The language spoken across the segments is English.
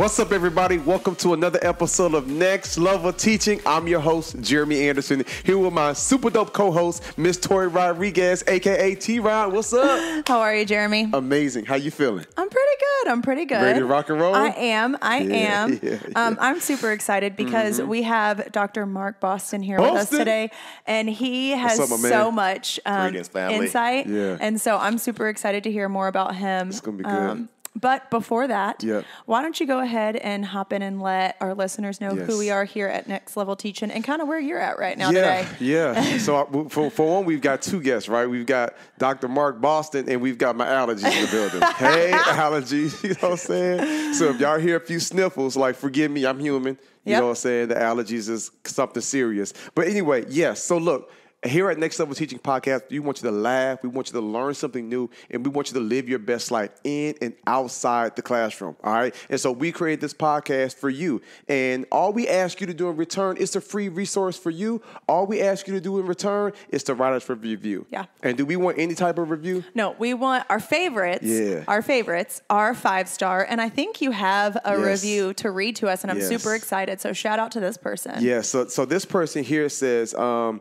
What's up, everybody? Welcome to another episode of Next Level Teaching. I'm your host, Jeremy Anderson, here with my super dope co host, Miss Tori Rodriguez, aka T Rod. What's up? How are you, Jeremy? Amazing. How you feeling? I'm pretty good. I'm pretty good. Ready to rock and roll? I am. I Yeah, am. yeah, Mm-hmm. Um, I'm super excited because we have Dr. Marc Boston here with us today, and he has up, so much um, insight. Yeah. And so I'm super excited to hear more about him. It's gonna be good. But before that, Yeah. why don't you go ahead and hop in and let our listeners know Yes. who we are here at Next Level Teaching and kind of where you're at right now yeah, today. yeah. So I- for, for one, we've got two guests, right? We've got Dr. Marc Boston, and we've got my allergies in the building. hey, allergies, you know what I'm saying? So if y'all hear a few sniffles, like forgive me, I'm human. You Yep. know what I'm saying? The allergies is something serious. But anyway, yes. So look. Here at Next Level Teaching Podcast, we want you to laugh, we want you to learn something new, and we want you to live your best life in and outside the classroom. All right. And so we created this podcast for you. And all we ask you to do in return is a free resource for you. All we ask you to do in return is to write us a review. Yeah. And do we want any type of review? No, we want our favorites. Yeah. Our favorites are five star. And I think you have a Yes. review to read to us, and I'm Yes. super excited. So shout out to this person. Yeah, so so this person here says, um,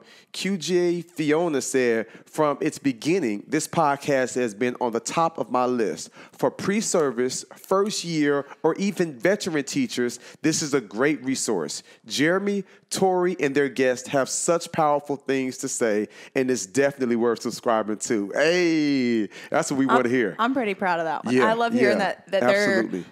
QJ Fiona said, from its beginning, this podcast has been on the top of my list. For pre service, first year, or even veteran teachers, this is a great resource. Jeremy, Tori, and their guests have such powerful things to say, and it's definitely worth subscribing to. Hey, that's what we want to hear. I'm pretty proud of that one. Yeah, I love hearing yeah, that that absolutely. they're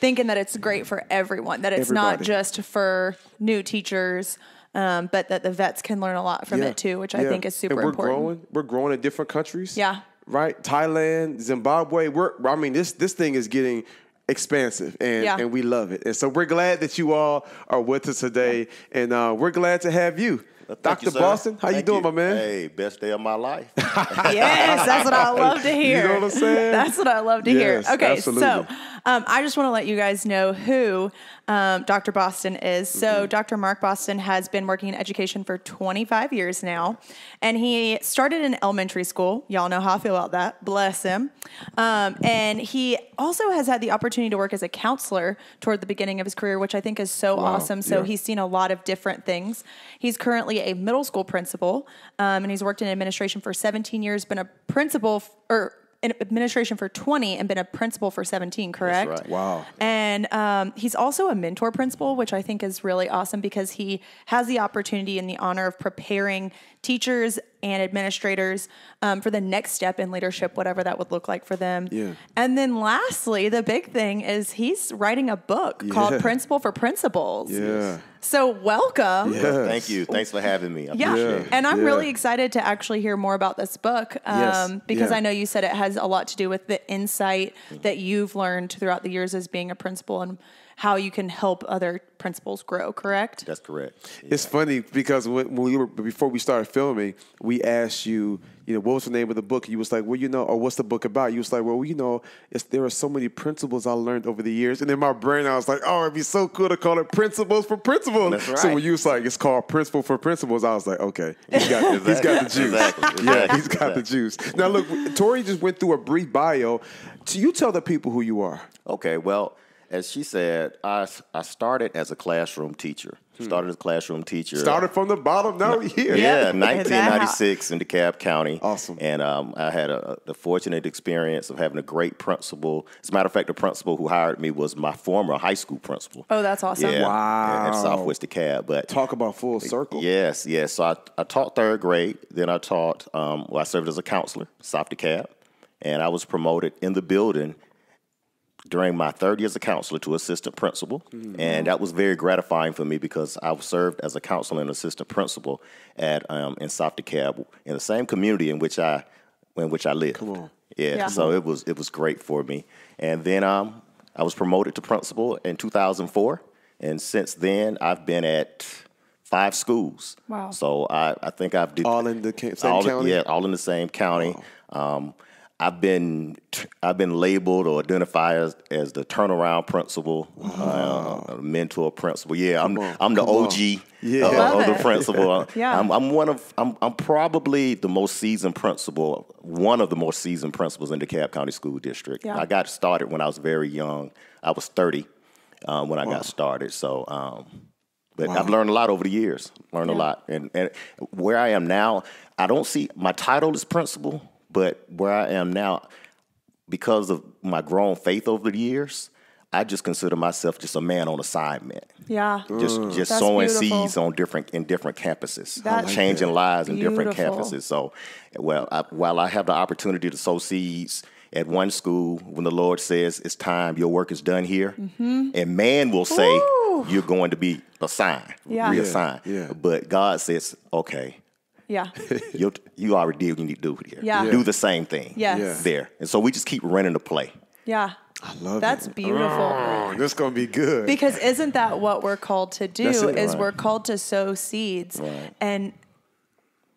thinking that it's great for everyone, that it's not just for new teachers, um, but that the vets can learn a lot from Yeah, it too, which I think is super and we're important. Growing, we're growing in different countries. Yeah. Right. Thailand, Zimbabwe. We're. I mean, this this thing is getting expansive, and Yeah. and we love it. And so we're glad that you all are with us today, and uh, we're glad to have you, Thank Dr. you. Boston. How you Thank doing, my man? Hey, best day of my life. yes, that's what I love to hear. You know what I'm saying? That's what I love to Yes, hear. Okay, absolutely. so um, I just want to let you guys know who um, Dr. Boston is. So, Mm-hmm. Dr. Marc Boston has been working in education for 25 years now, and he started in elementary school. Y'all know how I feel about that. Bless him. Um, and he also has had the opportunity to work as a counselor toward the beginning of his career, which I think is so Wow, awesome. So, yeah. he's seen a lot of different things. He's currently a middle school principal, um, and he's worked in administration for 17 years, been a principal f- or in administration for 20 and been a principal for 17, correct? right. Wow. And um, he's also a mentor principal, which I think is really awesome because he has the opportunity and the honor of preparing teachers and administrators um, for the next step in leadership, whatever that would look like for them. Yeah. And then lastly, the big thing is he's writing a book called Yeah. Principle for Principals. Yeah. So welcome. Yes. Thank you. Thanks for having me. I Yeah. appreciate it. And I'm Yeah. really excited to actually hear more about this book um, Yes. because Yeah. I know you said it has a lot to do with the insight that you've learned throughout the years as being a principal and how you can help other principals grow, correct? That's correct. It's funny because when, when we were before we started filming, we asked you, you know, what was the name of the book? You was like, well, you know, or what's the book about? You was like, well, you know, it's, there are so many principles I learned over the years, and in my brain, I was like, oh, it'd be so cool to call it Principles for Principals. That's So when you was like, it's called Principle for Principals, I was like, okay, he's got, he's got the juice. Exactly. Yeah, he's got the juice. Now look, Tori just went through a brief bio. So you tell the people who you are. Okay, well, as she said, I, I started as a classroom teacher. Started as a classroom teacher. Hmm. Started from the bottom, now we here. Yeah, Yeah. 1996 in DeKalb County. Awesome. And um, I had a, the fortunate experience of having a great principal. As a matter of fact, the principal who hired me was my former high school principal. Oh, that's awesome. Yeah, Wow. At Southwest DeKalb. But Talk about full circle. Yes, yes. So I, I taught third grade. Then I taught, um, well, I served as a counselor, South DeKalb. And I was promoted in the building during my third year as a counselor to assistant principal. And that was very gratifying for me because I served as a counselor and assistant principal at um, in South DeKalb in the same community in which I in which I live. Come on. Yeah, Yeah. so it was it was great for me. And then um, I was promoted to principal in 2004, and since then I've been at five schools. Wow. So I, I think I've did All in the ca- same all, county? Yeah, all in the same county. Um, I've been I've been labeled or identified as, as the turnaround principal, uh, mentor principal. Yeah, I'm on, I'm the. OG Yeah. of, of the principal. Yeah. I'm, I'm one of I'm I'm probably the most seasoned principal, one of the most seasoned principals in the DeKalb County School District. Yeah. I got started when I was very young. I was 30. um, when I got started. So, um, but I've learned a lot over the years. Learned a lot, and and where I am now, I don't see my title is principal, but where I am now, because of my grown faith over the years, I just consider myself just a man on assignment. Yeah. Just just That's sowing beautiful. seeds on different in different campuses, That's changing lives in different campuses. So, well, I, while I have the opportunity to sow seeds at one school, when the Lord says it's time, your work is done here, and man will say Mm-hmm. Ooh. you're going to be assigned, Yeah. reassigned. Yeah, yeah. But God says, okay, Yeah. you you already did what you need to do here. Yeah. Yeah. Do the same thing. Yes. Yeah. There, and so we just keep running the play. Yeah. I love That's it. beautiful. Oh, this gonna be good. Because isn't that what we're called to do? That's it. Is Right. we're called to sow seeds Right. and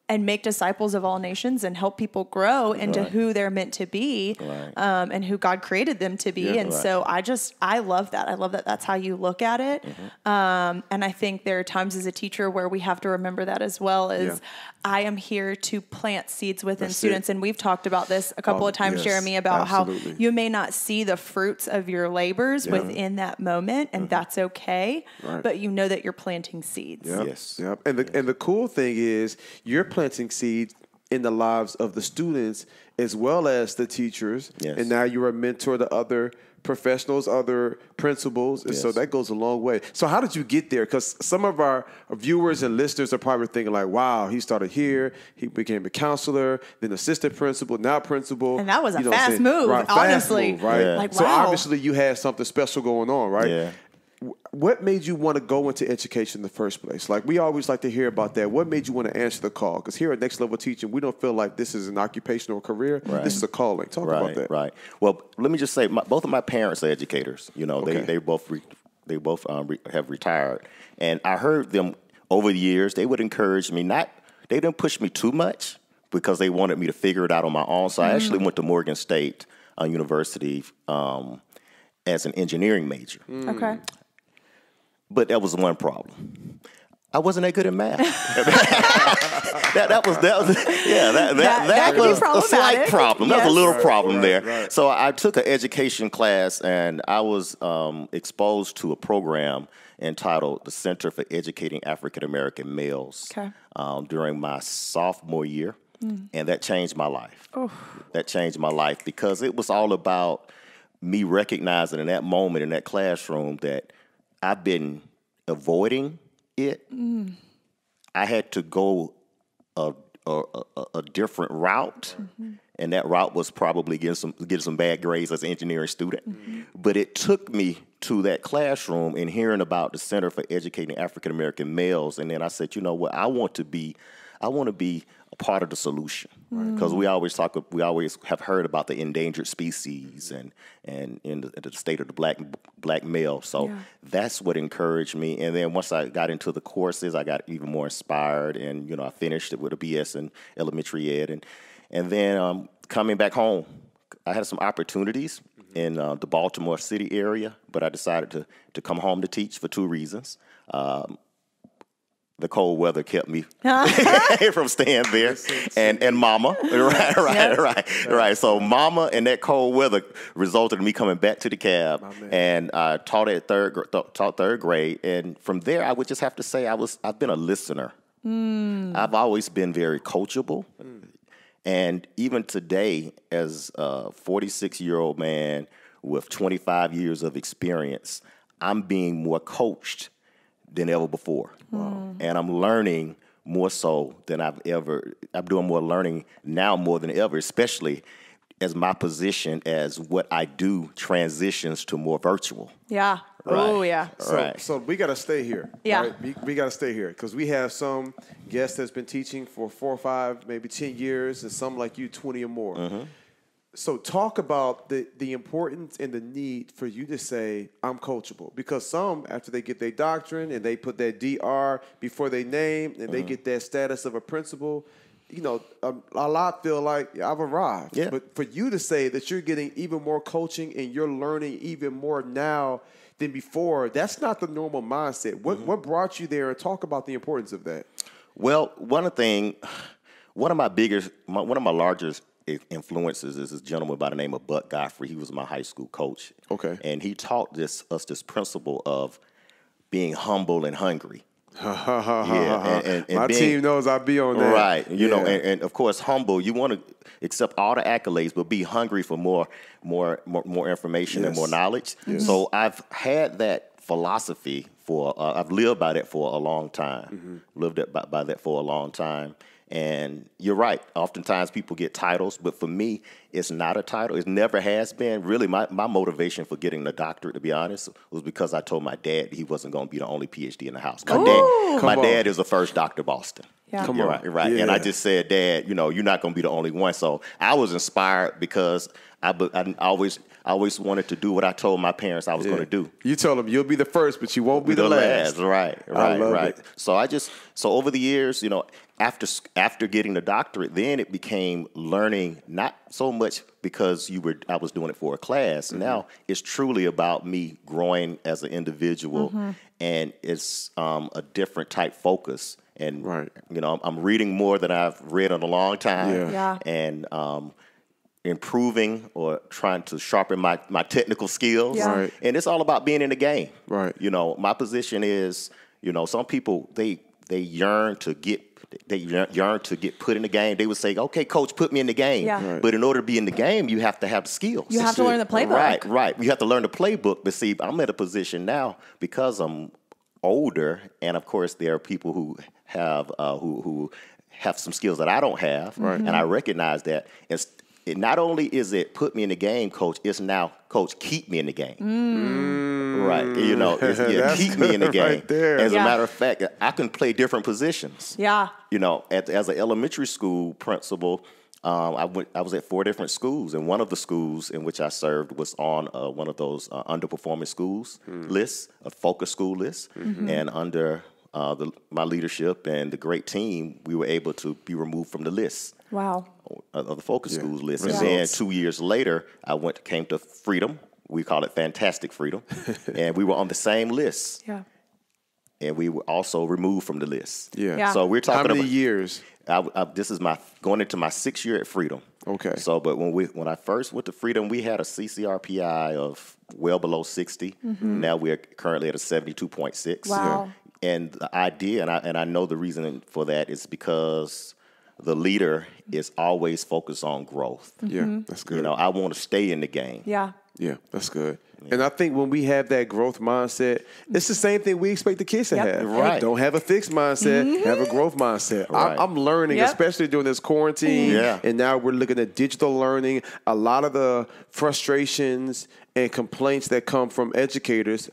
and make disciples of all nations and help people grow into Right. who they're meant to be Right. um, and who God created them to be. Yeah. and Right. so I just I love that. I love that that's how you look at it. Mm-hmm. Um, and I think there are times as a teacher where we have to remember that as well. Is Yeah. I am here to plant seeds within That's it. students, and we've talked about this a couple Oh, of times, yes. Jeremy, about Absolutely. how you may not see the fruits of your labors Yeah. within that moment, and that's okay. Mm-hmm. Right. But you know that you're planting seeds. Yep. Yes. Yep. And the and the cool thing is you're planting seeds in the lives of the students as well as the teachers. Yes. And now you're a mentor to other professionals, other principals. And so that goes a long way. So how did you get there? Because some of our viewers and listeners are probably thinking like, wow, he started here, he became a counselor, then assistant principal, now principal. And that was a You know fast move, Right, fast honestly. move, right? Yeah. Like, so obviously you had something special going on, right? Yeah. What made you want to go into education in the first place? Like we always like to hear about that. What made you want to answer the call? Because here at Next Level Teaching, we don't feel like this is an occupational career. Right. This is a calling. Talk right, about that. Right. Well, let me just say, my, both of my parents are educators. You know, Okay. they they both re, they both um, re, have retired, and I heard them over the years. They would encourage me. Not they didn't push me too much because they wanted me to figure it out on my own. So I actually went to Morgan State uh, University um, as an engineering major. Mm. Okay. But that was one problem. I wasn't that good at math. that, that was that was yeah that that, That- that, that was a slight problematic. problem. That was a little Right, problem right, there. right. So I took an education class and I was um, exposed to a program entitled the Center for Educating African American Males Okay. um, during my sophomore year, and that changed my life. That changed my life because it was all about me recognizing in that moment in that classroom that I've been avoiding it. I had to go a a, a, a different route, and that route was probably getting some getting some bad grades as an engineering student. But it took me to that classroom and hearing about the Center for Educating African American Males, and then I said, you know what, I want to be, I want to be part of the solution because we always talk, we always have heard about the endangered species and and in the, the state of the black black male. So Yeah. that's what encouraged me. And then once I got into the courses, I got even more inspired, and you know, I finished it with a BS in elementary ed, and and then um, coming back home, I had some opportunities in uh, the Baltimore City area, but I decided to to come home to teach for two reasons. Um, the cold weather kept me uh-huh. from staying there, and and Mama, right, right, Yep. right, right. So Mama and that cold weather resulted in me coming back to DeKalb, and I taught at third taught third grade, and from there I would just have to say I was I've been a listener. Mm. I've always been very coachable, mm. and even today, as a 46 year old man with 25 years of experience, I'm being more coached than ever before. And I'm learning more so than I've ever, I'm doing more learning now more than ever, especially as my position as what I do transitions to more virtual. Yeah. Oh yeah. So, Right. so we got to stay here. Yeah. right? We, we got to stay here because we have some guests that's been teaching for four or five, maybe 10 years, and some like you, 20 or more. Mm-hmm. So talk about the, the importance and the need for you to say, I'm coachable. Because some, after they get their doctrine and they put that DR before they name and Mm-hmm. they get that status of a principal, you know, a, a lot feel like I've arrived. Yeah. But for you to say that you're getting even more coaching and you're learning even more now than before, that's not the normal mindset. What what brought you there and talk about the importance of that? Well, one of thing, one of my biggest, my, one of my largest influences is this gentleman by the name of Buck Godfrey. He was my high school coach. Okay. and he taught this us this principle of being humble and hungry. yeah, and, and, and My being- team knows I be on that. Right. You know, and, and of course, humble. You want to accept all the accolades, but be hungry for more, more, more, more information and more knowledge. So I've had that philosophy for. Uh, I've lived by that for a long time. Mm-hmm. Lived it by, by that for a long time. And you're right. Oftentimes people get titles, but for me, it's not a title. It never has been. Really, my, my motivation for getting the doctorate, to be honest, was because I told my dad he wasn't going to be the only PhD in the house. My dad, my on. dad is the first Dr. Boston. Yeah. Come You're on. right, right. And I just said, Dad, you know, you're not going to be the only one. So I was inspired because I, I always, I always wanted to do what I told my parents I was going to do. You told them you'll be the first, but you won't be, the, last. Right, right, love right. it. So I just so over the years, you know, after after getting the doctorate, then it became learning not so much because you were I was doing it for a class. Mm-hmm. Now it's truly about me growing as an individual, Mm-hmm. and it's um, a different type focus. And Right. you know, I'm, I'm reading more than I've read in a long time. Yeah. Yeah. And um, improving or trying to sharpen my, my technical skills. Yeah. Right. And it's all about being in the game. Right. You know, my position is, you know, some people they they yearn to get they yearn yearn to get put in the game. They would say, "Okay, coach, put me in the game." Yeah. Right. But in order to be in the game, you have to have the skills. You have to learn the playbook. Right, right. You have to learn the playbook. But see, I'm at a position now because I'm older, and of course, there are people who have uh, who who have some skills that I don't have, Right. and I recognize that. It's, it not only is it put me in the game, coach. It's now, coach, keep me in the game. Right, you know, it's, yeah, Mm. Keep me in the game. right there. As Yeah. a matter of fact, I can play different positions Yeah. you know, at, as an elementary school principal, um, I went. I was at four different schools, and one of the schools in which I served was on uh, one of those uh, underperforming schools lists, a focus school list, and under uh, the, my leadership and the great team, we were able to be removed from the list Wow. of the focus Yeah. schools list. Results. And then two years later, I went came to Freedom. We call it Fantastic Freedom, and we were on the same list, Yeah. and we were also removed from the list. Yeah. Yeah. So we're How talking many about years? I, I, this is my going into my sixth year at Freedom. Okay. So, but when we when I first went to Freedom, we had a CCRPI of well below 60 mm-hmm. Now we're currently at a seventy two point six. Wow. And the idea, and I and I know the reason for that is because the leader is always focused on growth. Yeah, mm-hmm. that's good. You know, I want to stay in the game. Yeah. Yeah, that's good. And I think when we have that growth mindset, it's the same thing we expect the kids to Yep. have. Right. Don't have a fixed mindset, mm-hmm. have a growth mindset. Right. I, I'm learning, Yep. especially during this quarantine. Yeah. And now we're looking at digital learning. A lot of the frustrations and complaints that come from educators,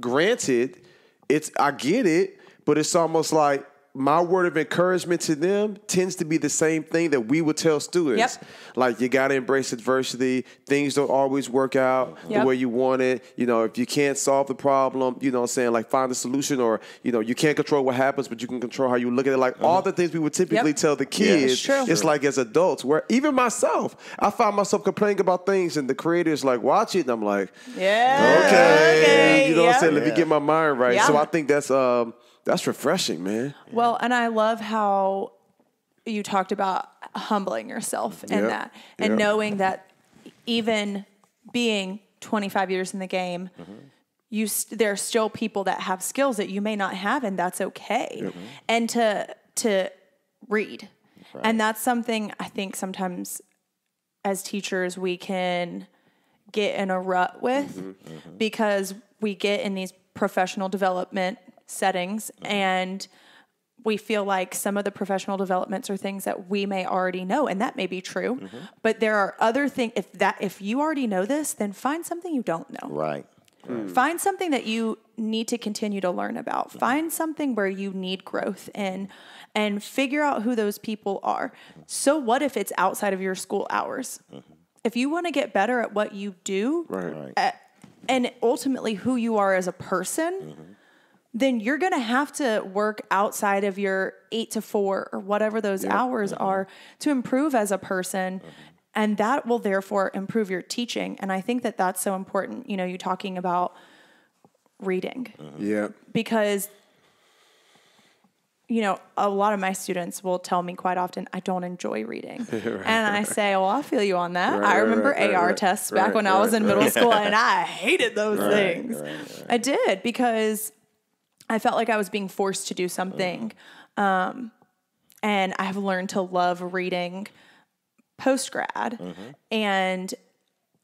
granted, it's I get it, but it's almost like my word of encouragement to them tends to be the same thing that we would tell students. Yep. Like you got to embrace adversity. Things don't always work out the way you want it. You know, if you can't solve the problem, you know what I'm saying, like find a solution or, you know, you can't control what happens, but you can control how you look at it. Like all the things we would typically Yep. tell the kids. it's true. It's like as adults, where even myself, I find myself complaining about things and the creator's like, watch it. And I'm like, Yeah. okay. Okay, You know what I'm saying? Let me get my mind right. So I think that's um that's refreshing, man. Well, and I love how you talked about humbling yourself in Yep. that and Yep. knowing that even being 25 years in the game, mm-hmm. you st- there are still people that have skills that you may not have, and that's okay. And to to read, and that's something I think sometimes as teachers we can get in a rut with mm-hmm. Mm-hmm. because we get in these professional development settings mm-hmm. and we feel like some of the professional developments are things that we may already know and that may be true. Mm-hmm. But there are other things if that if you already know this then find something you don't know. Right. Hmm. find something that you need to continue to learn about. Mm-hmm. Find something where you need growth in and figure out who those people are. So what if it's outside of your school hours? If you want to get better at what you do Right. Right. uh, and ultimately who you are as a person then you're going to have to work outside of your 8 to 4 or whatever those hours mm-hmm. are to improve as a person mm-hmm. and that will therefore improve your teaching and i think that that's so important you know you talking about reading mm-hmm. Yeah. because you know, a lot of my students will tell me quite often, I don't enjoy reading. and I say, Well, I feel you on that. Right, I remember right, right, AR right, tests back right, when I was right, in middle school and I hated those things. right, right. I did because I felt like I was being forced to do something. Mm. Um, and I've learned to love reading post grad. Mm-hmm. And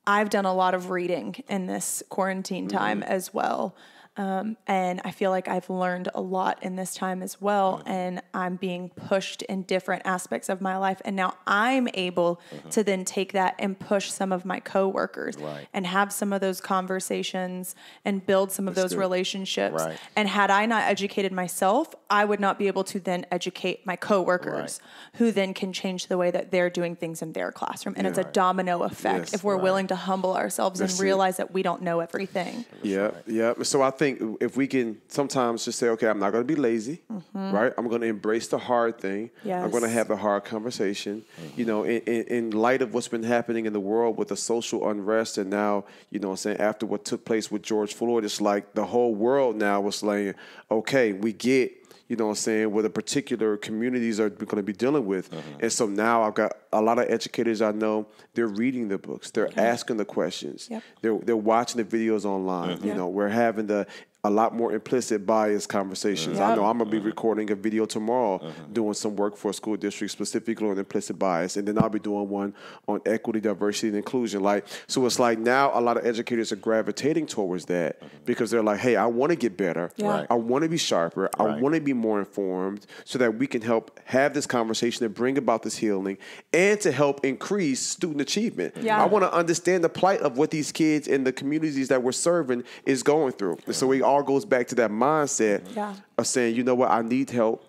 I've done a lot of reading in this quarantine time mm-hmm. as well. Um, and I feel like I've learned a lot in this time as well. And I'm being pushed in different aspects of my life. And now I'm able to then take that and push some of my coworkers Right. and have some of those conversations and build some of those relationships. Right. And had I not educated myself, I would not be able to then educate my coworkers who then can change the way that they're doing things in their classroom. And it's a domino effect Yes. if we're willing to humble ourselves That's and it. realize that we don't know everything. Yeah, yeah. So I think if we can sometimes just say, okay, I'm not going to be lazy, mm-hmm. right? I'm going to embrace the hard thing. I'm going to have the hard conversation. Mm-hmm. You know, in, in, in light of what's been happening in the world with the social unrest, and now, you know, what I'm saying after what took place with George Floyd, it's like the whole world now was saying, okay, we get. You know what I'm saying? What the particular communities are going to be dealing with. Mm-hmm. And so now I've got a lot of educators I know, they're reading the books, they're mm-hmm. asking the questions, Yep. they're, they're watching the videos online. Mm-hmm. You Yep. know, we're having the a lot more implicit bias conversations. I know I'm gonna be uh-huh. recording a video tomorrow, uh-huh. doing some work for a school district specifically on implicit bias, and then I'll be doing one on equity, diversity, and inclusion. Like, so it's like now a lot of educators are gravitating towards that uh-huh. because they're like, hey, I want to get better. Yeah. Right. I want to be sharper. I want to be more informed, so that we can help have this conversation and bring about this healing, and to help increase student achievement. Yeah. I want to understand the plight of what these kids in the communities that we're serving is going through. So it all goes back to that mindset Yeah. of saying, you know what, I need help.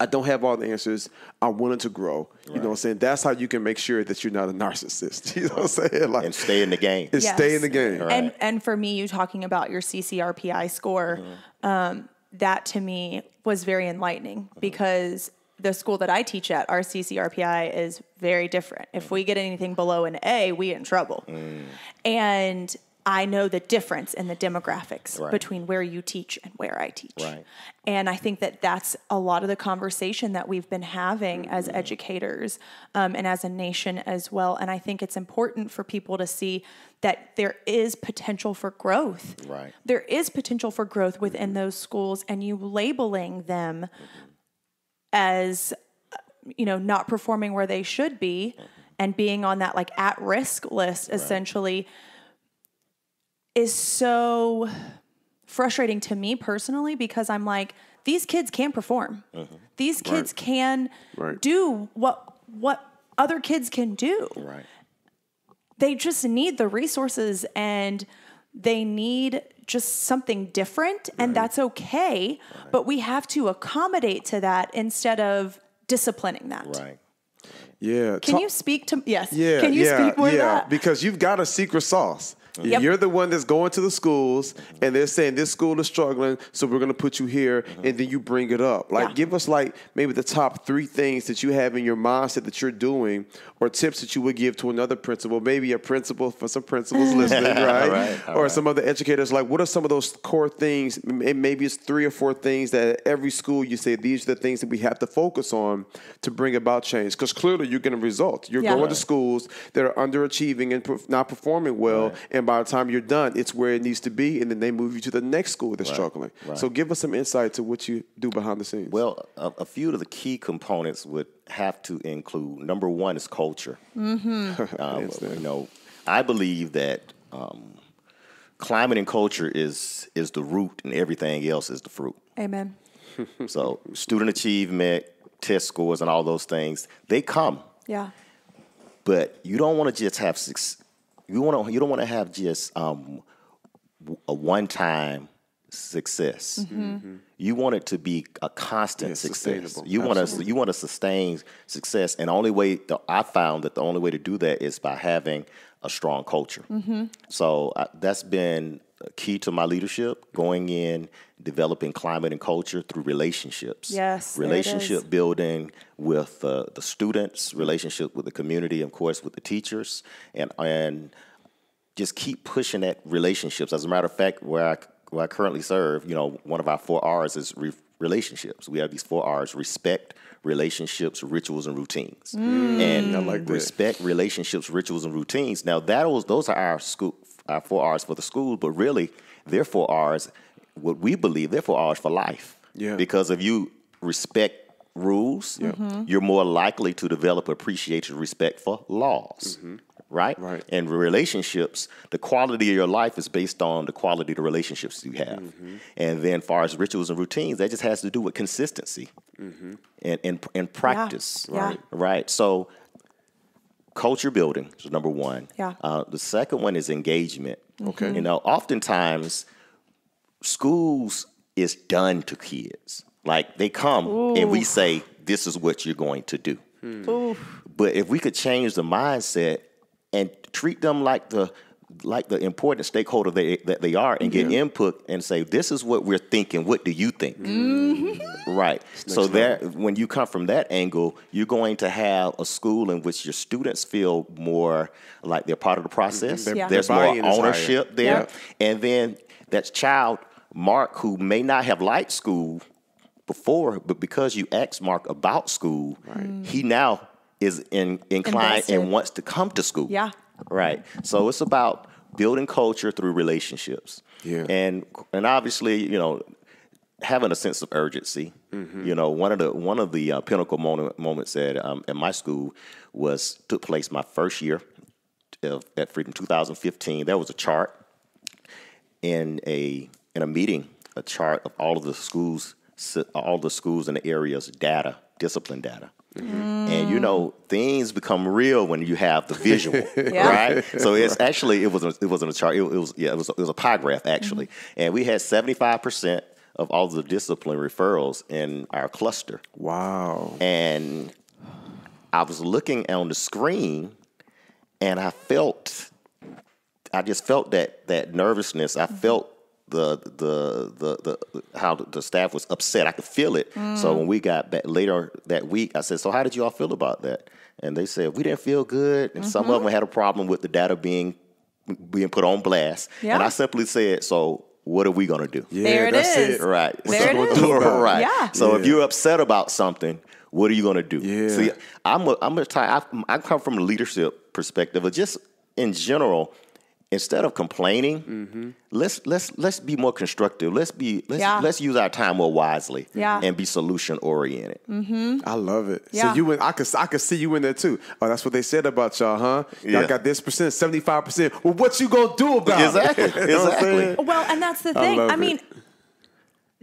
I don't have all the answers. I'm willing to grow. You know what I'm saying? That's how you can make sure that you're not a narcissist. You know what I'm saying? Like and stay in the game. and stay in the game. And and for me, you talking about your CCRPI score, mm-hmm. um, that to me was very enlightening mm-hmm. because the school that I teach at, our CCRPI is very different. If mm-hmm. we get anything below an A, we in trouble. Mm. And I know the difference in the demographics Right. between where you teach and where I teach. Right. And I think that that's a lot of the conversation that we've been having as Mm-hmm. educators um, and as a nation as well. And I think it's important for people to see that there is potential for growth. Right. There is potential for growth within those schools, and you labeling them as, uh, you know, not performing where they should be and being on that like at risk list essentially is so frustrating to me personally because I'm like, these kids can perform. Uh-huh. These kids can Right. do what what other kids can do. Right. They just need the resources and they need just something different and that's okay, but we have to accommodate to that instead of disciplining that. Right. Yeah. Can Talk- you speak to yes? Yeah, Can you yeah, speak more yeah? Because you've got a secret sauce. Yep. You're the one that's going to the schools and they're saying this school is struggling, so we're gonna put you here, mm-hmm. and then you bring it up. Like, Yeah. give us like maybe the top three things that you have in your mindset that you're doing, or tips that you would give to another principal, maybe a principal for some principals listening, right? right, all or right. some other educators. Like, what are some of those core things? M- Maybe it's three or four things that every school you say these are the things that we have to focus on to bring about change. Because clearly you're getting results. You're Yeah. going to schools that are underachieving and not performing well, and by the time you're done, it's where it needs to be, and then they move you to the next school that's struggling. right. So give us some insight to what you do behind the scenes. Well, a, a few of the key components would have to include number one is culture. Mm-hmm. Um, you know, I believe that um, climate and culture is is the root, and everything else is the fruit. Amen. So, student achievement, test scores, and all those things they come, Yeah. but you don't want to just have six. You want to. You don't want to have just um, w- a one time success. Mm-hmm. Mm-hmm. You want it to be a constant Yeah, success. You want to. You want to sustain success, and the only way the, I found that the only way to do that is by having a strong culture. Mm-hmm. So I, that's been key to my leadership. Going in, developing climate and culture through relationships. Yes, there it is. relationship building with uh, the students, relationship with the community, of course, with the teachers, and and just keep pushing that relationships. As a matter of fact, where I where I currently serve, you know, one of our four R's is re- relationships. We have these four R's: respect, relationships, rituals, and routines. And I like that. respect, relationships, rituals, and routines. Now that was those are our school our four R's for the school, but really they're four R's. What we believe they're four R's for life. Yeah. Because if you respect rules, mm-hmm. you're more likely to develop appreciation respect for laws. Mm-hmm. Right? Right. And relationships, the quality of your life is based on the quality of the relationships you have. Mm-hmm. And then, far as rituals and routines, that just has to do with consistency and, and, and practice. Yeah. Right. Right. So, culture building is number one. Yeah. Uh, the second one is engagement. Okay. You know, oftentimes schools is done to kids. Like they come and we say, "This is what you're going to do." But if we could change the mindset and treat them like the like the important stakeholder they, that they are and get input and say, "This is what we're thinking. What do you think?" Mm-hmm. Right. So that when you come from that angle, you're going to have a school in which your students feel more like they're part of the mm-hmm. process. Their- Yeah. There's more buy-in higher. ownership there, Yeah. and then that child, Mark, who may not have liked school before, but because you asked Mark about school, he now is in, inclined Invested. and wants to come to school. Yeah. Right. So it's about building culture through relationships. Yeah. And and obviously, you know, having a sense of urgency. You know, one of the one of the uh, pinnacle moment, moments at um, at my school was took place my first year of, at Freedom 2015. There was a chart in a in a meeting, a chart of all of the schools, all the schools in the area's data, discipline data. And you know things become real when you have the visual, Yeah. right? So it's actually it wasn't it wasn't a chart. It, it was yeah it was it was a pie graph actually, mm-hmm. and we had seventy five percent of all the discipline referrals in our cluster, Wow. and I was looking on the screen, and I felt, I just felt that that nervousness. I mm-hmm. felt the the the the how the staff was upset. I could feel it. So when we got back later that week, I said, "So how did you all feel about that?" And they said, "We didn't feel good." And some of mm-hmm. them had a problem with the data being being put on blast. Yeah. And I simply said, "So what are we gonna do?" Yeah, There it that's is. it. Right. There it you gonna do it? right. Yeah. So if you're upset about something, what are you going to do? Yeah. See, I'm a, I'm a type. I, I come from a leadership perspective, but just in general, instead of complaining, Mm-hmm. let's let's let's be more constructive. Let's be let's Yeah. let's use our time more wisely. Yeah. And be solution oriented. Mm-hmm. I love it. Yeah. So you in, I could I could see you in there too. Oh, that's what they said about y'all, huh? Y'all Yeah. got this percent, seventy five percent. Well, what you gonna do about Exactly. it? You know Exactly. Well, and that's the thing. love I, it. mean,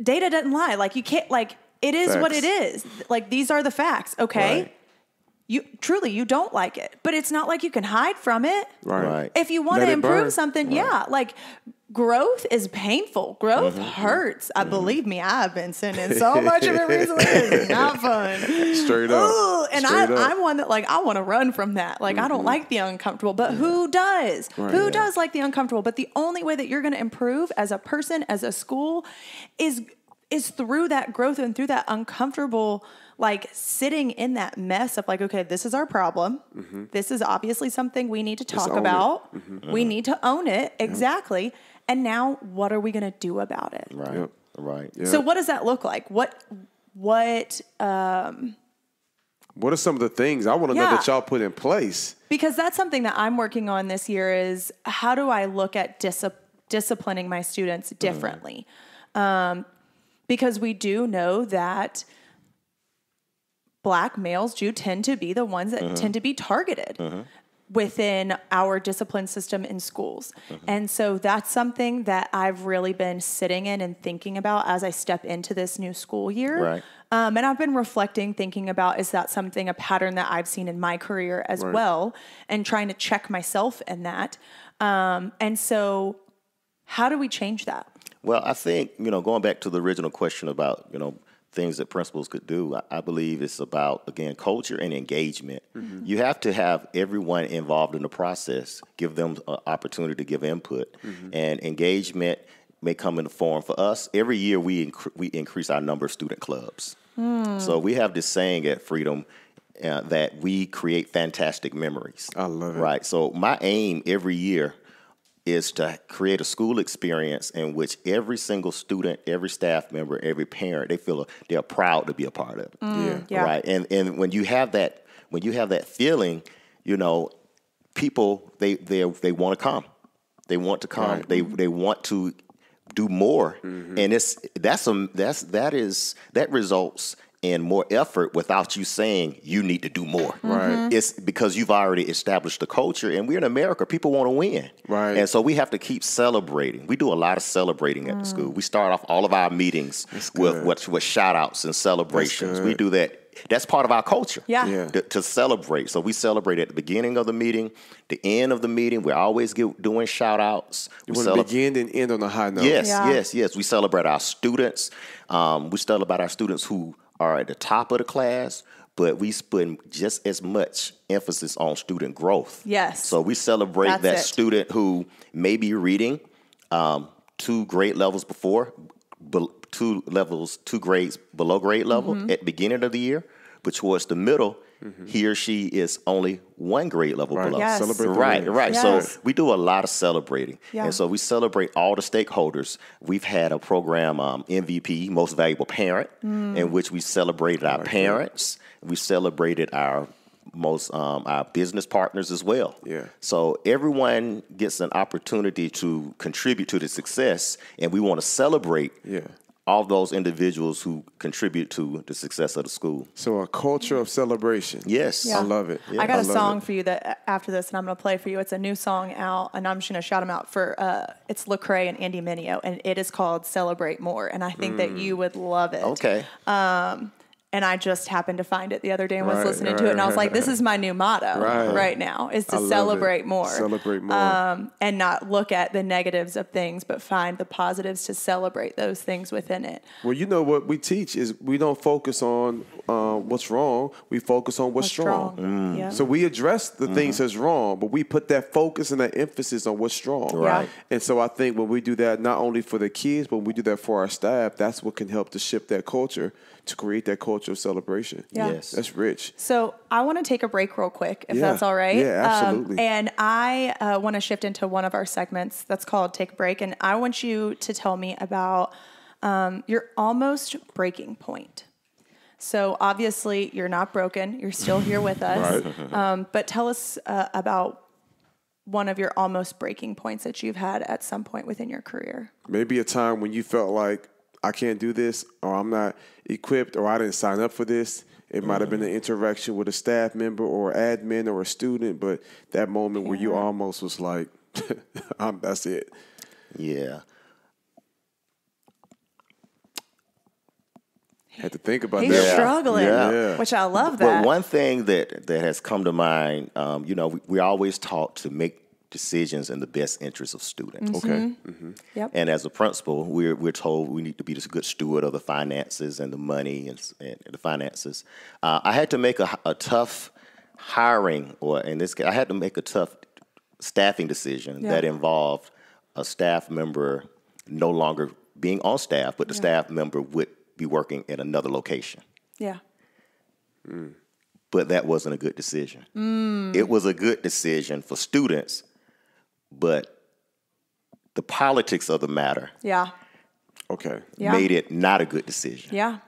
data doesn't lie. Like you can't like it is what it is. Like these are the facts, okay? Right. You truly you don't like it, but it's not like you can hide from it. Right. Right. If you want Let to improve burn. something, yeah, like growth is painful. Growth Mm-hmm. hurts. I believe me, I've been sending so much of it recently. It's not fun. Straight up. Ooh, and Straight I, up. Mm-hmm. I'm one that like I want to run from that. Like I don't like the uncomfortable, but who does? Right, who yeah. does like the uncomfortable? But the only way that you're going to improve as a person, as a school, is is through that growth and through that uncomfortable like sitting in that mess of like okay this is our problem this is obviously something we need to talk Mm-hmm. own it. Mm-hmm. about we need to own it exactly and now what are we going to do about it Right. Yep. Right. so what does that look like what what What are some of the things I want to know that y'all put in place? because that's something that I'm working on this year is how do I look at dis- disciplining my students differently? Um, because we do know that black males do tend to be the ones that tend to be targeted within our discipline system in schools. And so that's something that I've really been sitting in and thinking about as I step into this new school year. Right. Um, and I've been reflecting, thinking about is that something, a pattern that I've seen in my career as Right. well, and trying to check myself in that. Um, and so, how do we change that? Well, I think, you know, going back to the original question about, you know, things that principals could do, I, I believe it's about, again, culture and engagement. Mm-hmm. You have to have everyone involved in the process, give them an opportunity to give input. Mm-hmm. And engagement may come in the form for us. Every year we, incre- we increase our number of student clubs. Hmm. So we have this saying at Freedom uh, that we create fantastic memories. I love it. Right. So my aim every year is to create a school experience in which every single student, every staff member, every parent, they feel they're proud to be a part of it. Mm, yeah. Yeah. Right. And and when you have that when you have that feeling, you know, people they they they want to come. They want to come. Right. They mm-hmm. they want to do more. Mm-hmm. And it's that's a that's that is that results in more effort without you saying you need to do more. Right. It's because you've already established the culture and we're in America, people want to win. Right. And so we have to keep celebrating. We do a lot of celebrating at the school. We start off all of our meetings with with, with shout outs and celebrations. We do that. That's part of our culture. Yeah. Yeah. To, to celebrate. So we celebrate at the beginning of the meeting, the end of the meeting. We're always get, doing shout outs. You want to begin and end on a high note. Yes, Yeah. yes, yes. We celebrate our students. Um, we celebrate our students who are at the top of the class, but we put just as much emphasis on student growth. Yes. So we celebrate That's that it. student who may be reading um, two grade levels before, be, two levels, two grades below grade level Mm-hmm. at the beginning of the year, but towards the middle, he or she is only one grade level Right. below. Yes. Celebrate the Right, wins. right. Yes. So we do a lot of celebrating. Yeah. And so we celebrate all the stakeholders. We've had a program, um, MVP, Most Valuable Parent, Mm. in which we celebrated our parents. We celebrated our most um, our business partners as well. Yeah. So everyone gets an opportunity to contribute to the success, and we want to celebrate Yeah. All those individuals who contribute to the success of the school. So a culture of celebration. Yes. Yeah. I love it. I got I a song it. for you that after this, and I'm going to play for you. It's a new song out, and I'm just going to shout them out for. Uh, it's Lecrae and Andy Mineo, and it is called "Celebrate More." And I think that you would love it. Okay. And I just happened to find it the other day and was Right, listening to it, and I was like, "This is my new motto Right. right, now: is to love it. celebrate more, Celebrate more. um, and not look at the negatives of things, but find the positives to celebrate those things within it." Well, you know what we teach is we don't focus on uh, what's wrong. We focus on what's, What's strong. strong. Yeah. So we address the things that's wrong, but we put that focus and that emphasis on what's strong. Right. And so I think when we do that, not only for the kids, but when we do that for our staff, that's what can help to shift that culture to create that culture of celebration. Yeah. Yes. That's rich. So I want to take a break real quick, if Yeah. that's all right. Yeah, absolutely. Um, and I uh, want to shift into one of our segments that's called "Take a Break," and I want you to tell me about um, your almost breaking point. So obviously, you're not broken; you're still here with us. um, but tell us uh, about one of your almost breaking points that you've had at some point within your career. Maybe a time when you felt like I can't do this, or I'm not equipped, or I didn't sign up for this. It might have been an interaction with a staff member or admin or a student, but that moment where you almost was like, I'm, "That's it." Yeah. Had to think about He's that. He's struggling, Yeah. which I love that. But one thing that that has come to mind, um, you know, we, we're always taught to make decisions in the best interest of students. Mm-hmm. Okay. Mm-hmm. yep. And as a principal, we're we're told we need to be this good steward of the finances and the money and, and the finances. Uh, I had to make a, a tough hiring, or in this case, I had to make a tough staffing decision Yeah. that involved a staff member no longer being on staff, but the staff member would be working at another location. yeah. Mm. But that wasn't a good decision. Mm. It was a good decision for students, but the politics of the matter Yeah. Okay. Yeah. made it not a good decision. Yeah.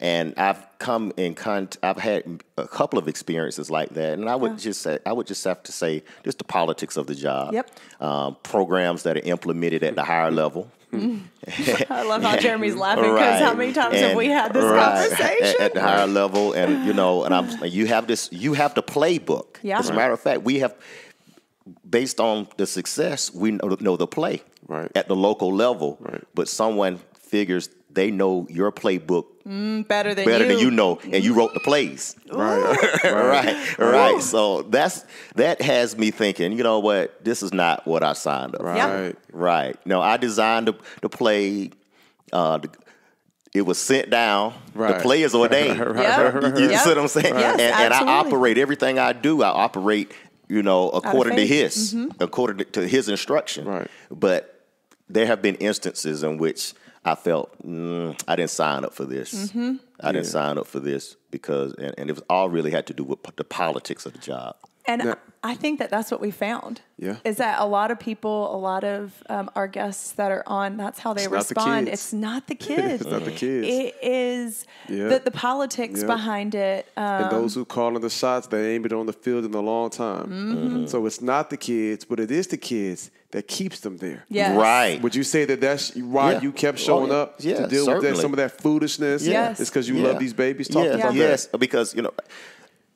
And I've come in I've had a couple of experiences like that, and I would just say I would just have to say just the politics of the job. Yep. Um, programs that are implemented at the higher level. I love how Jeremy's laughing because how many times have we had this right, conversation? at, at the higher level? And you know, and I'm you have this you have the playbook. Yeah. As a matter of fact, we have based on the success, we know, know the play Right. at the local level. Right. But someone figures they know your playbook better than better you. than you know, and you wrote the plays. Right. right, right. So that's that has me thinking. You know what? This is not what I signed up. for. Yeah. Right. Right. No, I designed the, the play. Uh, the, it was sent down. Right. The play is ordained. Yep. You, you Yep. see what I'm saying? Yes, and, and I operate everything I do. I operate, you know, according to faith. Mm-hmm. his, according to his instruction. Right. But there have been instances in which I felt mm, I didn't sign up for this. Mm-hmm. I didn't sign up for this because, and, and it was all really had to do with the politics of the job. And Now- I think that that's what we found. Yeah. Is that a lot of people, a lot of um, our guests that are on, that's how they It's not the respond. kids. It's not the kids. It's not the kids. It is Yeah. the, the politics Yeah. behind it. Um, and those who call calling the shots, they ain't been on the field in a long time. Mm-hmm. So it's not the kids, but it is the kids that keeps them there. yes. Right. Would you say that that's why Yeah. you kept Oh, showing yeah. up Yeah, to deal with that, some of that foolishness? Yes. It's because you Yeah. love these babies. Talk yes, about yes, that. because you know,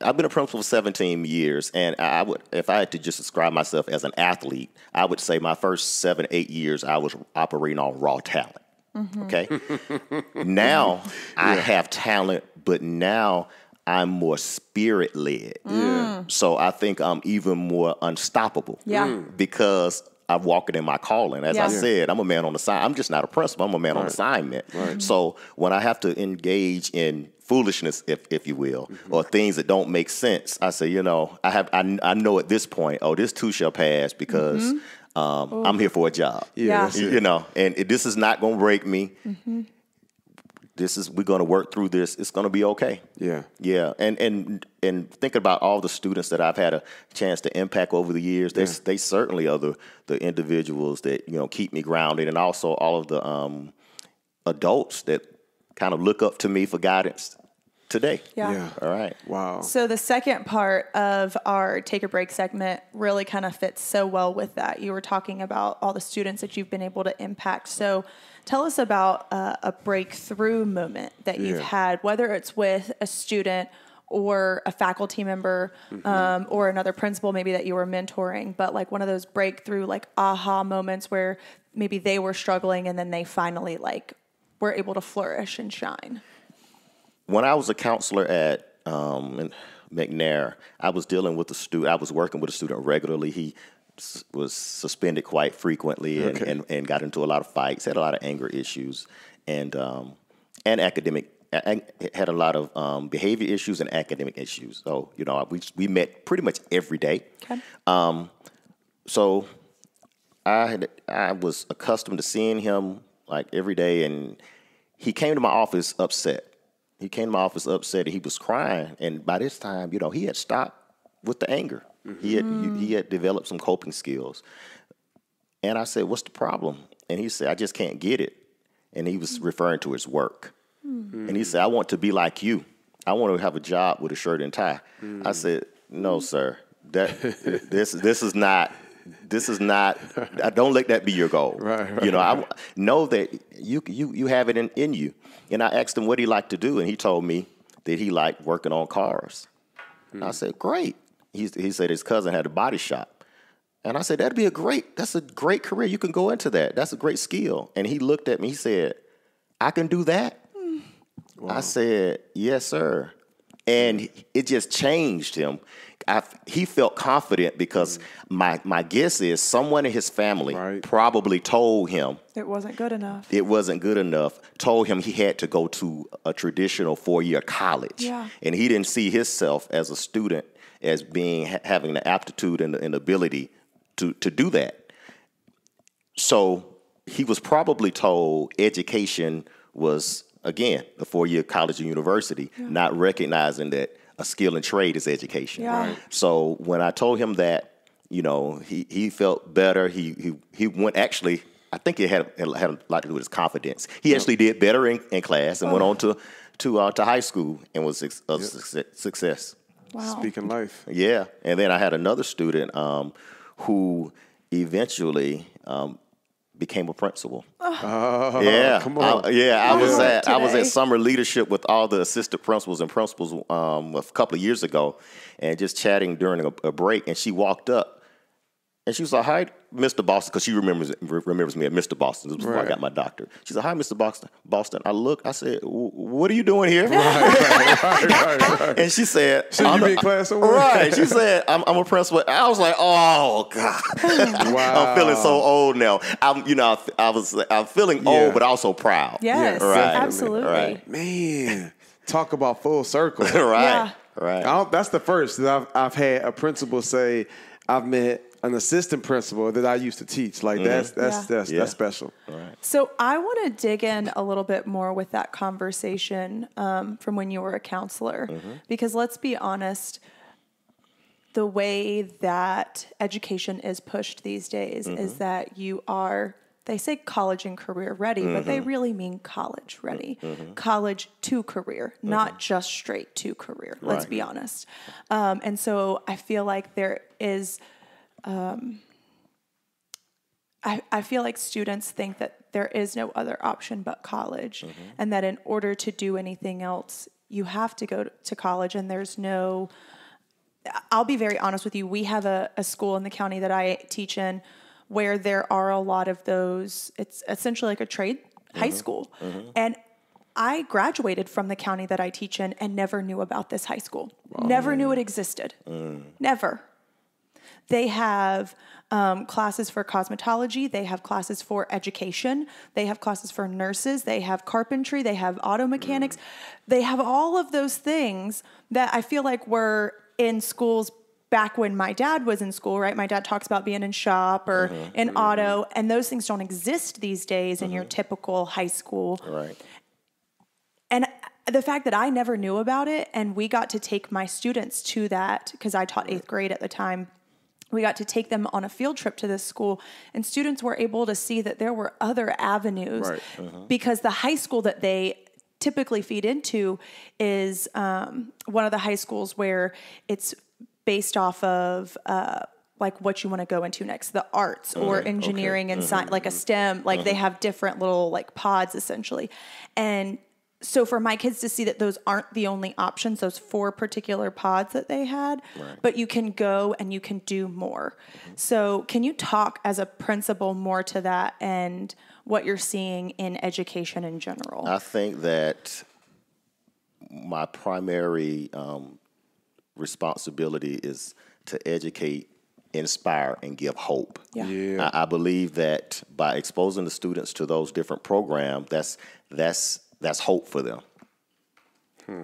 I've been a principal for 17 years, and I would, if I had to just describe myself as an athlete, I would say my first seven, eight years, I was operating on raw talent. Mm-hmm. Okay, now I have talent, but now I'm more spirit led. Yeah. So I think I'm even more unstoppable. Yeah. Mm. Because I'm walking in my calling. As Yeah. I said, I'm a man on assignment. I'm just not a principal. I'm a man on assignment. So when I have to engage in foolishness, if if you will, Mm-hmm. or things that don't make sense, I say, you know, I have I, I know at this point, oh, this too shall pass because um, I'm here for a job. Yeah, Yeah. You, you know, and it- this is not going to break me. This is we're going to work through this. It's going to be okay. Yeah. Yeah, and and and think about all the students that I've had a chance to impact over the years. They they certainly are the the individuals that you know keep me grounded, and also all of the um, adults that kind of look up to me for guidance today. Yeah. Yeah. All right. Wow. So the second part of our take a break segment really kind of fits so well with that. You were talking about all the students that you've been able to impact. So tell us about uh, a breakthrough moment that you've Yeah. had, whether it's with a student or a faculty member um, or another principal maybe that you were mentoring, but like one of those breakthrough like aha moments where maybe they were struggling and then they finally like were able to flourish and shine. When I was a counselor at um, McNair, I was dealing with a student. I was working with a student regularly. He s- was suspended quite frequently and, Okay. and, and got into a lot of fights. Had a lot of anger issues and um, and academic. Had a lot of um, behavior issues and academic issues. So you know, we we met pretty much every day. Okay. Um, So I had I was accustomed to seeing him like every day, and he came to my office upset. He came to my office upset. He was crying, and by this time, you know, he had stopped with the anger. He had he had developed some coping skills. And I said, "What's the problem?" And he said, "I just can't get it." And he was referring to his work. And he said, "I want to be like you. I want to have a job with a shirt and tie." I said, "No, sir. That this this is not this is not. I don't let that be your goal. Right, right, You know, I know that you you you have it in, in you." And I asked him what he liked to do, and he told me that he liked working on cars. And I hmm. said, "Great." He he said his cousin had a body shop. And I said, that'd be a great, that's a great career. You can go into that. That's a great skill. And he looked at me, he said, I can do that. Hmm. I said, yes, sir. And it just changed him. I, he felt confident because mm. my, my guess is someone in his family Right. probably told him It wasn't good enough. it wasn't good enough, told him he had to go to a traditional four year college. Yeah. And he didn't see himself as a student as being having the aptitude and and ability to, to do that. So he was probably told education was, again, a four year college or university, not recognizing that a skill and trade is education. Yeah. Right. So when I told him that, you know, he, he felt better. He, he, he went actually, I think it had, it had a lot to do with his confidence. He actually did better in, in class and went on to, to, uh, to high school and was a success- success. Wow. Speaking life. Yeah, and then I had another student um, who eventually um, became a principal. Oh, yeah, come on. I- yeah, I was Wow. at I was at summer leadership with all the assistant principals and principals um, a couple of years ago, and just chatting during a, a break, and she walked up. And she was like, "Hi, Mr. Boston," because she remembers remembers me as Mr. Boston. This was before I got my doctor. She said, "Hi, Mr. Boston." Boston. I looked. I said, "What are you doing here?" And she said, Should you be a- in class somewhere?" Right. She said, I'm, I'm a principal. I was like, oh, God. Wow. I'm feeling so old now. I'm, you know, I, I was, I'm feeling Yeah. old, but also proud. Yes, Right. absolutely. Right. Man, talk about full circle. right. Yeah. Right. I don't, that's the first that I've, I've had a principal say I've met an assistant principal that I used to teach. Like mm-hmm. that's that's Yeah. that's, Yeah. that's special. So I want to dig in a little bit more with that conversation um, from when you were a counselor, mm-hmm. because let's be honest, the way that education is pushed these days is mm-hmm. that you are they say college and career ready, but they really mean college ready. College to career, not just straight to career. Let's Right. be honest. Um, and so I feel like there is Um, I, I feel like students think that there is no other option but college, mm-hmm. and that in order to do anything else, you have to go to- to college, and there's no. I'll be very honest with you. We have a, a school in the county that I teach in where there are a lot of those, it's essentially like a trade high mm-hmm. school. Mm-hmm. And I graduated from the county that I teach in and never knew about this high school, never knew it mm. existed. Mm. Never. They have um, classes for cosmetology. They have classes for education. They have classes for nurses. They have carpentry. They have auto mechanics. They have all of those things that I feel like were in schools back when my dad was in school, right? My dad talks about being in shop or mm-hmm. in mm-hmm. auto, and those things don't exist these days in your mm-hmm. typical high school Right. and the fact that I never knew about it, and we got to take my students to that because I taught eighth grade at the time. We got to take them on a field trip to this school, and students were able to see that there were other avenues Right. Uh-huh. because the high school that they typically feed into is um, one of the high schools where it's based off of. Uh, like what you want to go into next, the arts uh-huh, or engineering and science, uh-huh, like a STEM, like they have different little like pods essentially. And so for my kids to see that those aren't the only options, those four particular pods that they had, but you can go and you can do more. So can you talk as a principal more to that and what you're seeing in education in general? I think that my primary um, responsibility is to educate, inspire, and give hope. Yeah. Yeah. I, I believe that by exposing the students to those different programs, that's that's that's hope for them.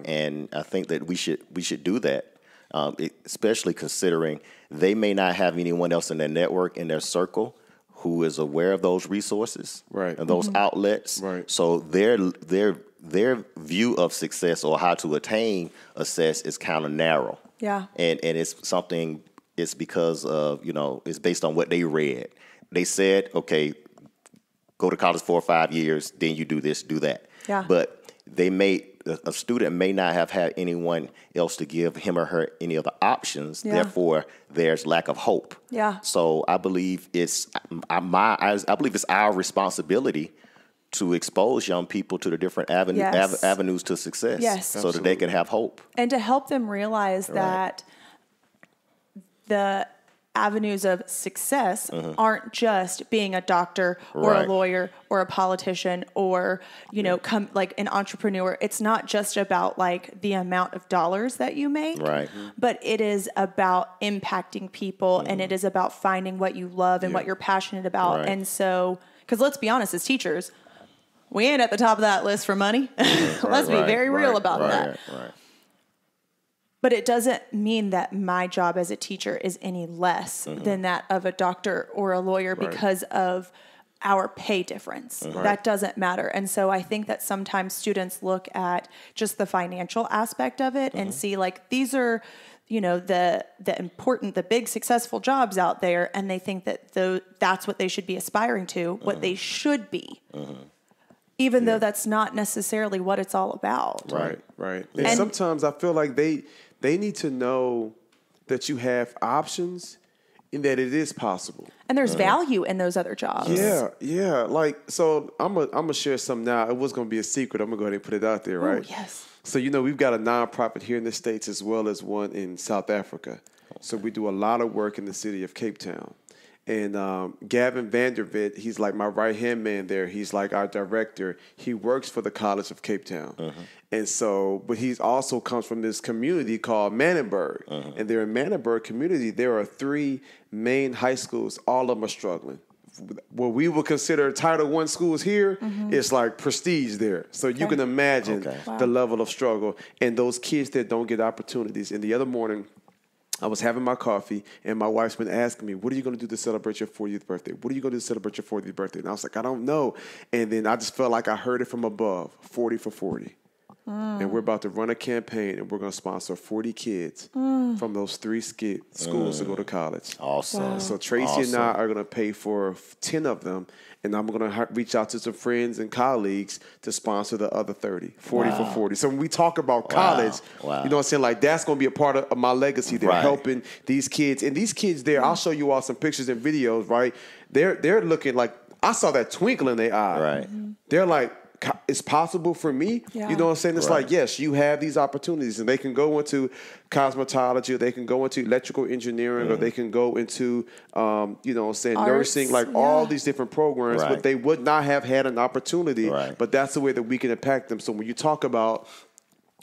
And I think that we should we should do that, um, it- especially considering they may not have anyone else in their network in their circle who is aware of those resources Right. and those outlets. Right. So their their their view of success or how to attain success is kind of narrow. Yeah. And and it's something. It's because of you know it's based on what they read. They said, okay, go to college four or five years, then you do this, do that. Yeah. But they may a a student may not have had anyone else to give him or her any other options. Yeah. Therefore, there's lack of hope. Yeah. So I believe it's I, my I, I believe it's our responsibility to expose young people to the different avenue, Yes. avenues to success. Yes. So that they can have hope. and to help them realize that the avenues of success aren't just being a doctor or Mm-hmm. Right. a lawyer or a politician or you know come like an entrepreneur it's not just about like the amount of dollars that you make Right. but it is about impacting people and it is about finding what you love and what you're passionate about Mm-hmm. Right. and so because let's be honest as teachers we ain't at the top of that list for money let's be very real about that Right. But it doesn't mean that my job as a teacher is any less Mm-hmm. than that of a doctor or a lawyer because of our pay difference. Mm-hmm. That doesn't matter. And so I think that sometimes students look at just the financial aspect of it Mm-hmm. and see like these are you know the the important the big successful jobs out there and they think that though that's what they should be aspiring to what Mm-hmm. they should be even though that's not necessarily what it's all about Right, right. And, And- sometimes I feel like they they need to know that you have options and that it is possible. and there's value in those other jobs Yeah, yeah. Like so, I'm gonna I'm gonna share some now. It was gonna be a secret. I'm gonna go ahead and put it out there, right? yes. So you know, we've got a nonprofit here in the states as well as one in South Africa. So we do a lot of work in the city of Cape Town. And um, Gavin Vandervit, he's like my right hand man there. He's like our director. He works for the College of Cape Town, uh-huh. and so, but he's also comes from this community called Manenberg. Uh-huh. And there in Manenberg community, there are three main high schools. All of them are struggling. What we would consider Title One schools here, mm-hmm. it's like prestige there. So you can imagine Okay. Wow. the level of struggle and those kids that don't get opportunities. And the other morning, I was having my coffee, and my wife's been asking me, "What are you going to do to celebrate your 40th birthday? What are you going to do to celebrate your 40th birthday?" And I was like, "I don't know." And then I just felt like I heard it from above: 40 for 40. And we're about to run a campaign, and we're going to sponsor 40 kids mm. from those three ski- schools to go to college. Awesome. So Tracy and I are going to pay for 10 of them, and I'm going to reach out to some friends and colleagues to sponsor the other 30, 40 for 40. So when we talk about college, Wow. you know what I'm saying? Like that's going to be a part of, of my legacy there, Right. helping these kids. And these kids there, I'll show you all some pictures and videos, right? They're they're looking like I saw that twinkle in their eye. Right. Mm-hmm. They're like, "Co- it's possible for me. Yeah. You know what I'm saying? It's Right. like, yes, you have these opportunities, and they can go into cosmetology, or they can go into electrical engineering, or Mm-hmm. they can go into, um, you know, what I'm saying Arts, nursing, like all these different programs, Right. but they would not have had an opportunity. Right. But that's the way that we can impact them. So when you talk about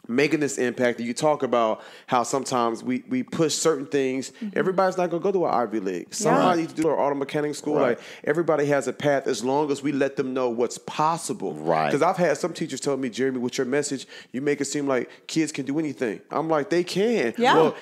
making this impact. And you talk about how sometimes we, we push certain things. Mm-hmm. Everybody's not going to go to an ivy league. Somebody needs to do an auto mechanic school. Right. like everybody has a path as long as we let them know what's possible. Right. because i've had some teachers tell me jeremy with your message you make it seem like kids can do anything. I'm like they can. Yeah. well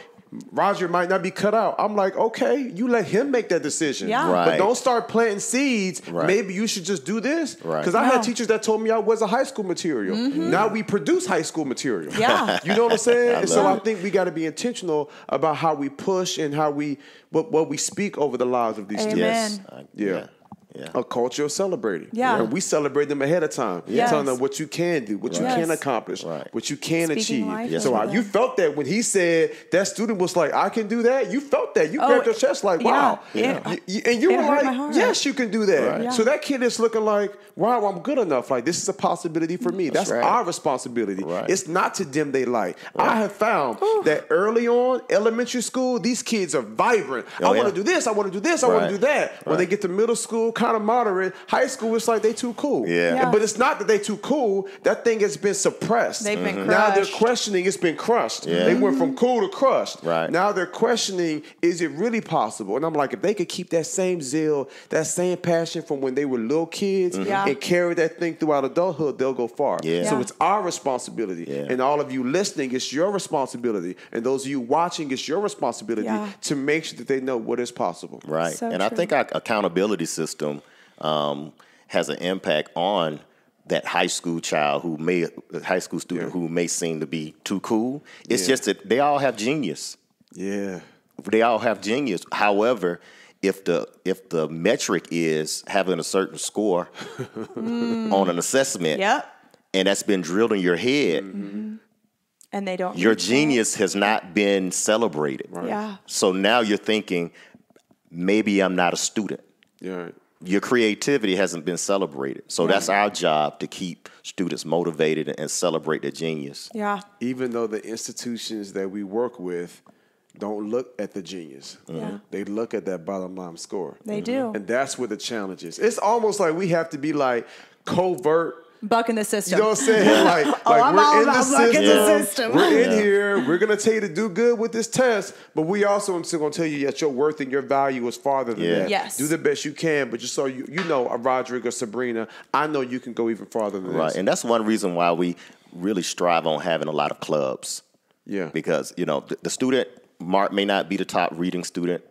Roger might not be cut out. I'm like, okay, you let him make that decision. Yeah. But don't start planting seeds. Right. Maybe you should just do this. Right. Because I No. had teachers that told me I was a high school material. Mm-hmm. Now we produce high school material. Yeah. You know what I'm saying? and so love I think we got to be intentional about how we push and how we what, what we speak over the lives of these Amen. students. Yes. I- Yeah. Yeah. Yeah. A culture of celebrating. Yeah. And we celebrate them ahead of time. Yes. Telling them what you can do, what you can accomplish, Right. what you can Speaking achieve. life Yes, so I, you felt that when he said that student was like, I can do that. You felt that. You Oh, grabbed your chest like, wow. yeah. It- You- you- and you it were like, yes, you can do that. Right. Yeah. So that kid is looking like, wow, I'm good enough. Like this is a possibility for me. That's, right. our responsibility. Right. It's not to dim their light. I have found that early on, elementary school, these kids are vibrant. Oh, I Oh, want to yeah. do this. I want to do this. I want to do that. When they get to middle school, kind of moderate. High school, it's like they too cool. Yeah. Yeah. But it's not that they too cool. That thing has been suppressed. They've been Now they're questioning. It's been crushed. Yeah. They went from cool to crushed. Right. Now they're questioning. Is it really possible? And I'm like, if they could keep that same zeal, that same passion from when they were little kids, mm-hmm. Yeah. and carry that thing throughout adulthood, they'll go far. Yeah. So it's our responsibility. Yeah. And all of you listening, it's your responsibility. And those of you watching, it's your responsibility Yeah. to make sure that they know what is possible. Right. So and I think our accountability system um, has an impact on that high school child who may, high school student Yeah. who may seem to be too cool. It's Yeah. just that they all have genius. Yeah. They all have genius. However, if the if the metric is having a certain score on an assessment, Yep. and that's been drilled in your head, And they don't. your reach that. genius has not been celebrated. Yeah. So now you're thinking, maybe I'm not a student. Yeah. Your creativity hasn't been celebrated. So that's our job to keep students motivated and celebrate their genius. Yeah. even though the institutions that we work with don't look at the genius. Mm-hmm. Yeah. They look at that bottom line score. They mm-hmm. do. And that's where the challenge is. It's almost like we have to be like covert. Buck in the system. You know what I'm saying? Like, oh, like I'm we're all in the bucking system. the system. We're in Yeah. here. We're gonna tell you to do good with this test, but we also are still gonna tell you that your worth and your value is farther than Yeah. that. Yes. Do the best you can, but just so you you know, a Roderick or Sabrina, I know you can go even farther than Right. this. And that's one reason why we really strive on having a lot of clubs. Yeah. Because, you know, the, the student Mark may not be the top reading student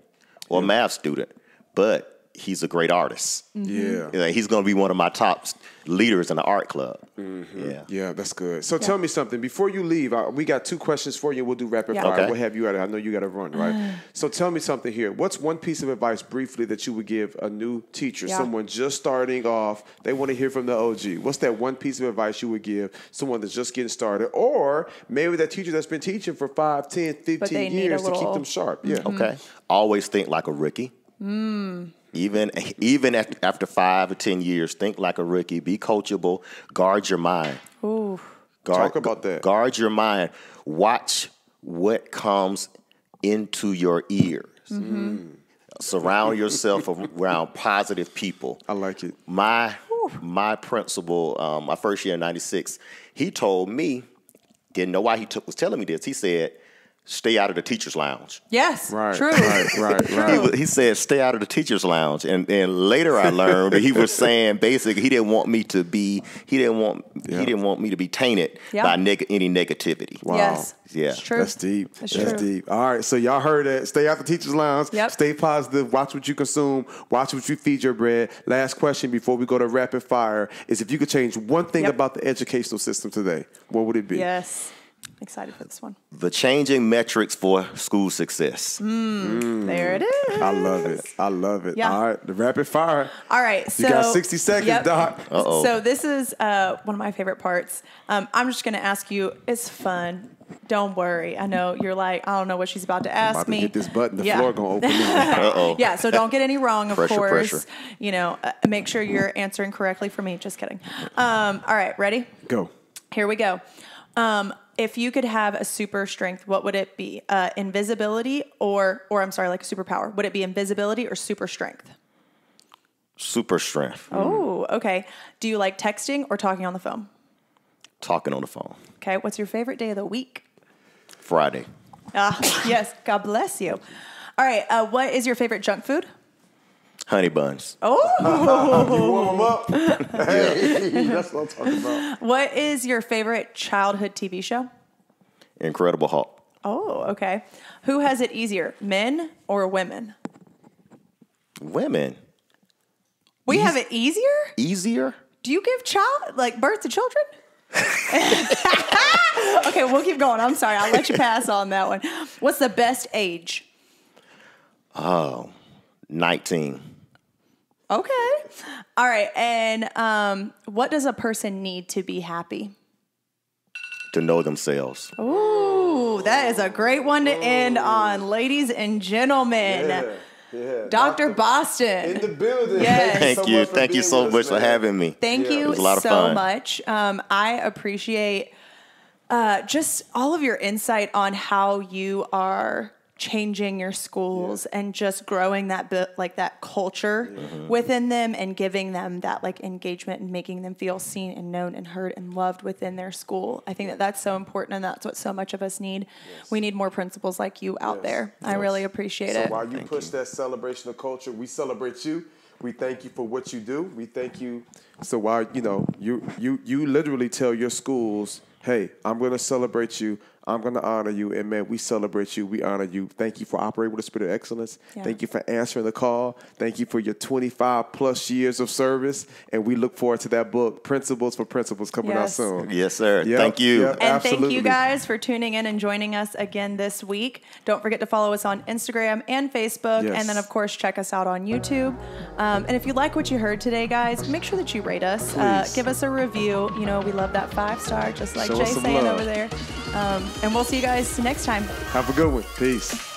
or math student, but he's a great artist. Mm-hmm. Yeah. Yeah, he's going to be one of my top s- leaders in the art club. Mm-hmm. Yeah. Yeah, that's good. So tell me something before you leave. Uh, we got two questions for you. We'll do rapid Yeah. fire. Okay. We'll have you at it. I know you got to run, right? so tell me something here. What's one piece of advice, briefly, that you would give a new teacher, Yeah. someone just starting off? They want to hear from the OG. What's that one piece of advice you would give someone that's just getting started, or maybe that teacher that's been teaching for 5, 10, 15 they need a years to keep them sharp? Yeah. Okay. Always think like a rookie. Even even after five or ten years, think like a rookie. Be coachable. Guard your mind. Ooh. Guard, Talk about that. Guard your mind. Watch what comes into your ears. Surround yourself around positive people. I like it. My my principal, um, my first year in '96, he told me, didn't know why he took, was telling me this. He said, stay out of the teachers' lounge. Yes. Right, True. right, right, He, right. was, he said, "Stay out of the teachers' lounge," and then later I learned that he was saying basically he didn't want me to be he didn't want Yeah. he didn't want me to be tainted Yeah. by neg- any negativity. Wow. Yes. Yeah. It's true. That's deep. That's That's, true. deep. All right, so y'all heard that. Stay out of the teacher's lounge. Yep. Stay positive. Watch what you consume. Watch what you feed your bread. Last question before we go to rapid fire is: If you could change one thing Yep. about the educational system today, what would it be? Yes. Excited for this one. The changing metrics for school success. There it is. I love it. I love it. Yeah. All right, the rapid fire. All right, so You got 60 seconds, Doc. Uh-oh. So this is uh, one of my favorite parts. Um, I'm just going to ask you. It's fun. Don't worry. I know you're like, I don't know what she's about to ask About to me. hit this button. The Yeah. floor gonna open. Uh oh. Yeah, so don't get any wrong, of Pressure, course. pressure. You know, uh, make sure you're answering correctly for me. Just kidding. Um, all right, ready? Go. Here we go. Um, if you could have a super strength, what would it be? Uh, invisibility or, or I'm sorry, like a superpower. Would it be invisibility or super strength? Super strength. Oh, okay. Do you like texting or talking on the phone? Talking on the phone. Okay. What's your favorite day of the week? Friday. Ah, yes. God bless you. All right. Uh, what is your favorite junk food? Honey buns. Oh, You warm them up. hey, that's what I'm talking about. what is your favorite childhood TV show? Incredible Hulk. Oh, okay. Who has it easier, men or women? Women. We have it easier? Easier? Do you give child like birth to children? okay, we'll keep going. I'm sorry. I'll let you pass on that one. What's the best age? Oh, 19. Okay. All right. And um, what does a person need to be happy? To know themselves. Ooh, that is a great one to end on, ladies and gentlemen. Yeah, yeah. Dr. Boston. In the building. Yes. Thank so you. much for Thank you so much for having me. Thank Yeah. you a lot of so fun. much. Um, I appreciate uh, just all of your insight on how you are changing your schools and just growing that bit like that culture Mm-hmm. within them and giving them that like engagement and making them feel seen and known and heard and loved within their school. I think that that's so important and that's what so much of us need. We need more principals like you out Yes. there. I really appreciate it. So it. while you push that celebration of culture, we celebrate you. We thank you for what you do. We thank you. So while you know you you you literally tell your schools, "Hey, I'm going to celebrate you. I'm going to honor you." And man, we celebrate you. We honor you. Thank you for operating with a spirit of excellence. Yeah. Thank you for answering the call. Thank you for your 25 plus years of service. And we look forward to that book, Principles for Principals, coming out soon. Yes, sir. Yep, Thank you. yep. And thank you guys for tuning in and joining us again this week. Don't forget to follow us on Instagram and Facebook. Yes. And then, of course, check us out on YouTube. Um, and if you like what you heard today, guys, make sure that you rate us. Uh, give us a review. You know, we love that five star, just like Show Jay saying love. over there. Um, and we'll see you guys next time. Have a good one. Peace.